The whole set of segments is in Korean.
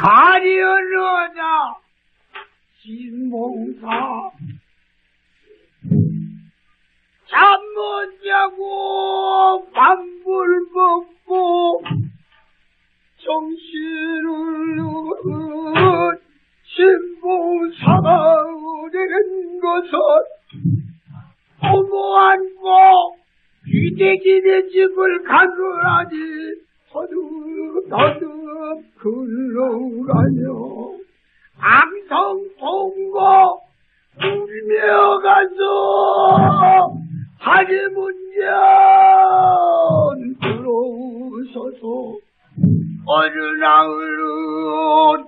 가리어러자 신봉사. 잠 못 자고 밥물 먹고 정신을 신봉사가 된 것은 어머한고 귀대기의 집을 가느라니. 더듬 더듬 흘러가며 앙성통고 울며 가서 하리문전 들어오셔서 어느 날은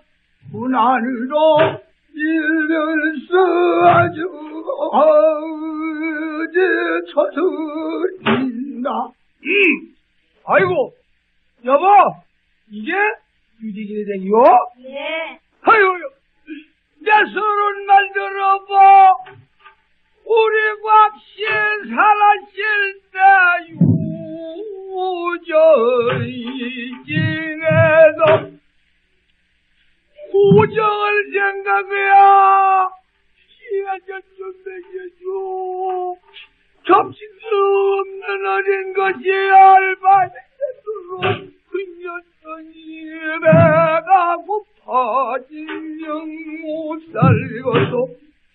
군안으로 일면서 아주 어제 처서린다 음. 아이고, 여보, 이게 유디기네 댕이요? 네. 아이고, 내 서른 만들어봐. 우리 곽씨 살았을 때 유저이진에도 우정을 생각해야 시야전 좀 먹여줘. 접시 수 없는 어린 것이 알바생 살고도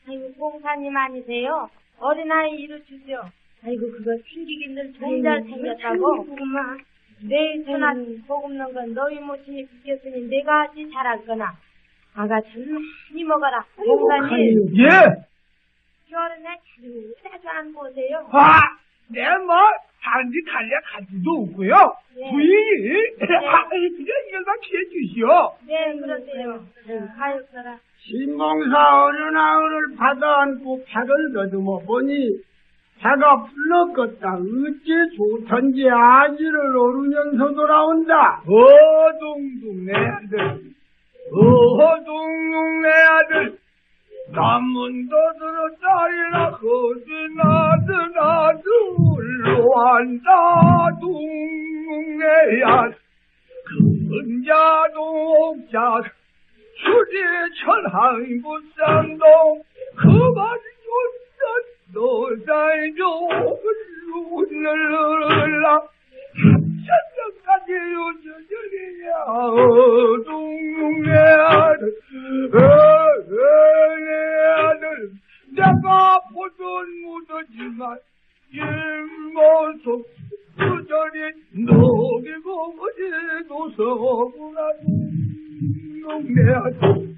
아이고, 공사님 아니세요? 어린아이 이루주죠? 아이고, 그거 튕기기는 정잘 생겼다고? 그만. 내 손아 보급는 건 너희 모친이 비켰으니 내가 하지 잘할거나. 아가 참 많이 먹어라. 공사님, 예! 겨울에 자주 안 보세요? 아! 내뭐 다른 집 갈래 가지도 없고요. 네. 부인이 그냥 이걸만 피해 주시오. 네, 그러세요. 아유, 그라. 신봉사 어느 날을 받아 안고 팔을 더듬어 보니 자가 풀렀겠다 어찌 좋던지 아지를 오르면서 돌아온다 어둥둥 내 아들, 어둥둥 내 아들, 남문도 들었다이라 거짓나들 아들로 한다 둥둥 내 아들, 근자 동자 수지 천항구 쌍동 그만 좋다 너살죠 눈을라 천년까지 요저저리야 어둥둥 내 아들 내 아들 내가 보던 묻었 일모속 그전에 녹이고 어디도 서구나 내 아들